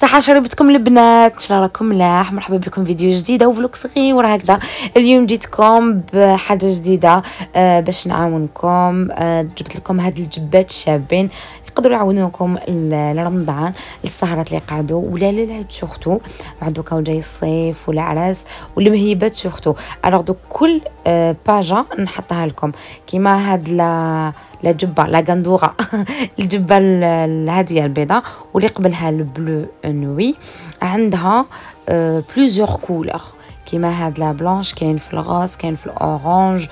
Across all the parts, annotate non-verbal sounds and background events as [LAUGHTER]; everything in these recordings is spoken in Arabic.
صحة شربتكم البنات الله راكم ملاح مرحبا بكم فيديو جديدة و vlog صغير هكذا اليوم جيتكم بحاجة جديدة آه باش نعاونكم آه جبت لكم هاد الجبات الشابين. يقدروا يعاونوكم لرمضان للسهرات اللي قعدوا ولا للعيد surtout بعد دوكا جاي الصيف والعراس والمهيبات surtout alors دوكا la page نحطها لكم. كيما هاد la la جبة la غندورة. [LAUGHS] الجبة هذه البيضاء واللي قبلها ال bleu nuit. عندها plusieurs couleurs كيما هاد la blanche كاين في ال rose كاين في ال orange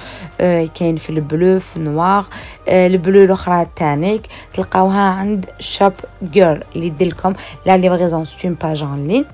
كاين في ال bleu في ال noir ال bleu الاخرى تانيك تلقاوها عند Shop Girl اللي يدير لكم la livraison c'est une page en ligne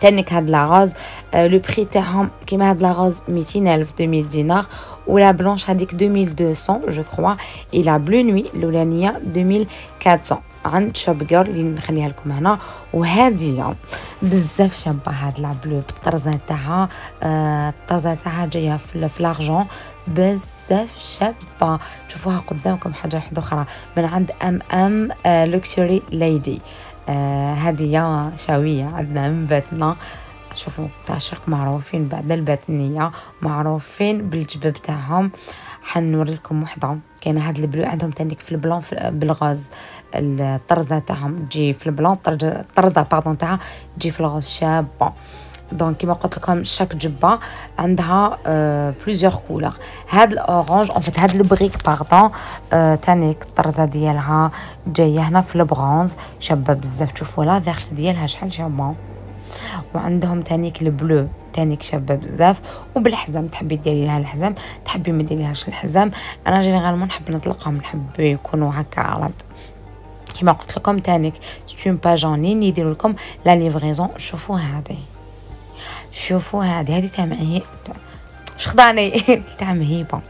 تانيك هاد la rose le prix تاعهم كيما هاد la rose 200 الف 2000 دينار و la blanche هذيك 2200 je crois et la bleu nuit الاولانيه 2400 عند Shop Girl اللي نخليها لكم هنا. وهذه بزاف شابه هاد la bleu بالطرزه تاعها آه الطرزه تاعها جاية في, في l'argent بزاف شابه تشوفوها قدامكم حاجة واحدة أخرى. من عند أم أم آه Luxury Lady آه هذه شاوية عندنا من باتنا شوفوا تاع الشرق معروفين بعد الباتنيه معروفين بالجبه تاعهم. حنوري لكم وحدة كاينة هاد ال bleu عندهم تانيك في ال blanc بال rose الطرزة تاعهم تجي في ال blanc الطرزه pardon تاعها تجي في ال rose شابة. donc كيما قلت لكم chaque جبة عندها آه plusieurs couleurs هاد ال orange en fait هاد ال brique pardon آه تانيك الطرزه ديالها جاية هنا في البرونز شابة بزاف. تشوفوا لا ذاخت ديالها شحال شابة. وعندهم تانيك ال bleu تانيك شابة بزاف وبالحزام تحبي ديري لها الحزام تحبي ما ديريلهاش الحزام. أنا généralement نحب نطلقهم نحب يكونوا هكا عرض. كيما قلت لكم تانيك c'est une page en ligne يديروا لكم la livraison شوفوا هذه. شوفوا هذه. هذه تاع مهي واش خداني تاع [LAUGHS] مهيبه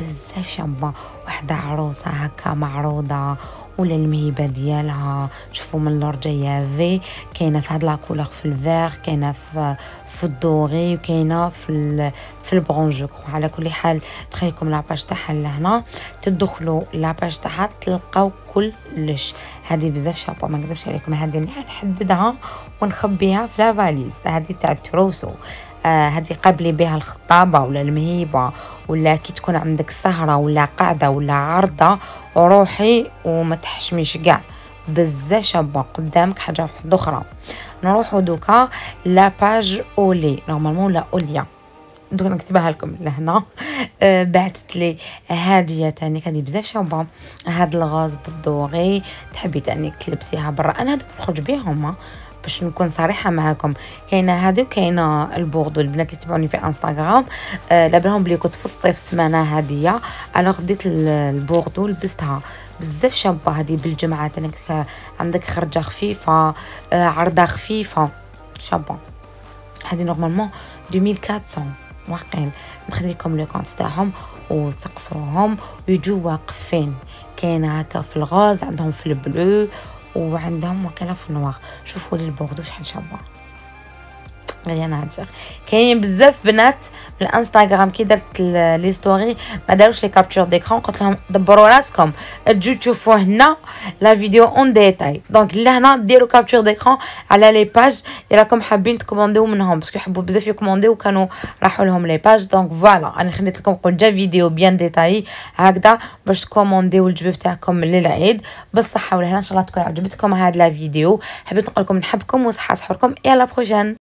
بزاف شابه وحدة عروسة هكا معروضة. ولا المهيبة ديالها. شوفوا من اللور جاية في كاينة في هاد la couleur في ال vert كاينة في في ال doré وكاينة في في البرون جو على كل حال نخليكم la page تاعها لهنا. تدخلوا la page تاعها تلقاو كلش. هذه بزاف شابة ما نكذبش عليكم. هذه نحددها ونخبيها في la valise هذه تاع ال trousseau. هذه قابلي بها الخطابة ولا المهيبة ولا كي تكون عندك سهرة ولا قاعدة ولا عرضة وروحي وما تحشميش كاع. بزاف شابة قدامك حاجة واحدة أخرى. نروحو دوكا la page أولي normalement لا أوليا دوك نكتبها لكم لهنا آه بعثت لي هاديه تاني هذه بزاف شابة. هاد ال rose بال doré تحبي تاني تلبسيها برا. أنا هادو نخرج بيهم. باش نكون صريحة معاكم. كاينة هذه وكاينة البوردو البنات اللي تبعوني في إنستغرام. آه لابالهم بلي كنت في الصيف السمانه هذه أنا خديت البوردو لبستها بزاف شابة هذه بالجمعة. عندك خرجة خفيفة آه عرضة خفيفة. شابة. هذه normalement 2400 واقعين نخلي لكم le compte تاعهم وتقصوهم ويجوا واقفين. كاينة هكا في ال rose عندهم في ال bleu وعندهم وقيله في ال noir شوفوا لي البوردو شحال شابه غير نهضر كاينين بزاف بنات في الانستغرام كي درت les stories ما داروش les captures d'écran قلت لهم دبروا راسكم. تجوا تشوفوا هنا la vidéo en détail. donc لهنا ديروا capture d'écran على les pages اللي راكم حابين تكومونديو منهم parce que يحبوا بزاف يكومونديو وكانوا راحوا لهم les pages donc voilà أنا خليت لكم قول جا vidéo bien détaillée هكذا باش تكومونديو الجبه تاعكم للعيد. بالصحة والهنا إن شاء الله تكون عجبتكم هاد لا فيديو. حبيت نقول لكم نحبكم وصحة صحوركم يلا بروجين